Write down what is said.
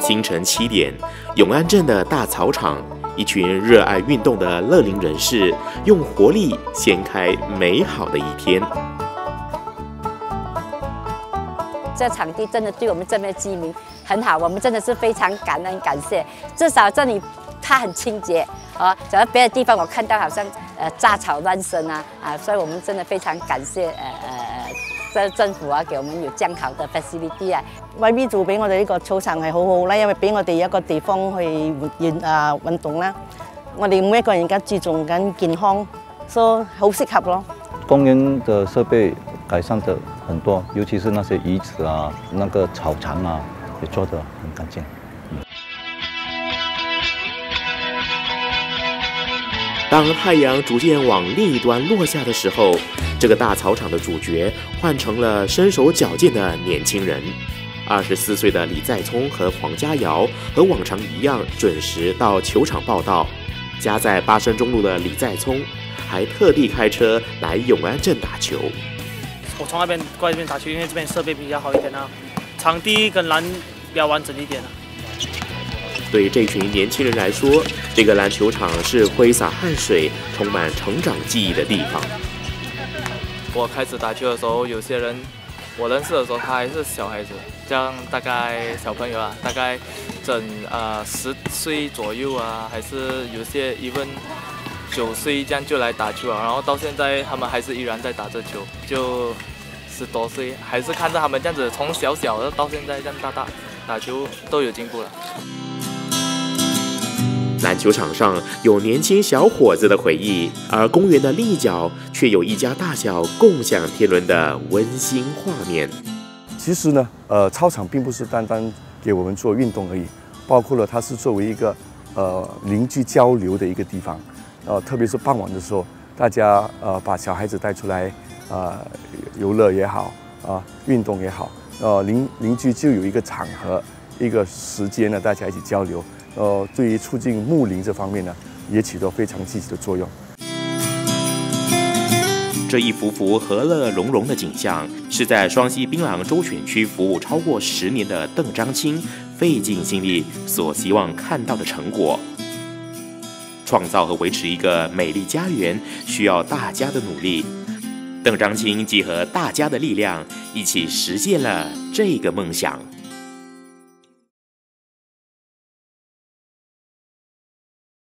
清晨七点，永安镇的大草场，一群热爱运动的乐龄人士用活力掀开美好的一天。这场地真的对我们这边居民很好，我们真的是非常感恩感谢，至少这里。它很清洁啊！走到别的地方，我看到好像呃杂草乱生啊啊！所以我们真的非常感谢呃呃，政政府啊给我们有这样好的 i l i TV y 啊。做俾我哋呢个操场系好好啦，因为俾我哋一个地方去活运啊运动啦。我哋每一个人家注重紧健康，所以好适合咯。公园的设备改善得很多，尤其是那些椅子啊、那个草场啊，也做得很干净。当太阳逐渐往另一端落下的时候，这个大草场的主角换成了身手矫健的年轻人。二十四岁的李在聪和黄家瑶和往常一样准时到球场报道。家在巴山中路的李在聪还特地开车来永安镇打球。我从那边过来这边打球，因为这边设备比较好一点啊，场地跟篮比较完整一点啊。对这群年轻人来说，这个篮球场是挥洒汗水、充满成长记忆的地方。我开始打球的时候，有些人我认识的时候，他还是小孩子，像大概小朋友啊，大概整啊十岁左右啊，还是有些一问九岁这样就来打球啊，然后到现在他们还是依然在打着球，就十多岁，还是看着他们这样子从小小的到现在这样大大，打球都有进步了。篮球场上有年轻小伙子的回忆，而公园的另一角却有一家大小共享天伦的温馨画面。其实呢，呃，操场并不是单单给我们做运动而已，包括了它是作为一个，呃，邻居交流的一个地方。呃，特别是傍晚的时候，大家呃把小孩子带出来，呃，游乐也好，啊，运动也好，呃，邻邻居就有一个场合。一个时间呢，大家一起交流。呃，对于促进睦邻这方面呢，也起到非常积极的作用。这一幅幅和乐融融的景象，是在双溪槟榔周选区服务超过十年的邓章清费尽心力所希望看到的成果。创造和维持一个美丽家园，需要大家的努力。邓章清集合大家的力量，一起实现了这个梦想。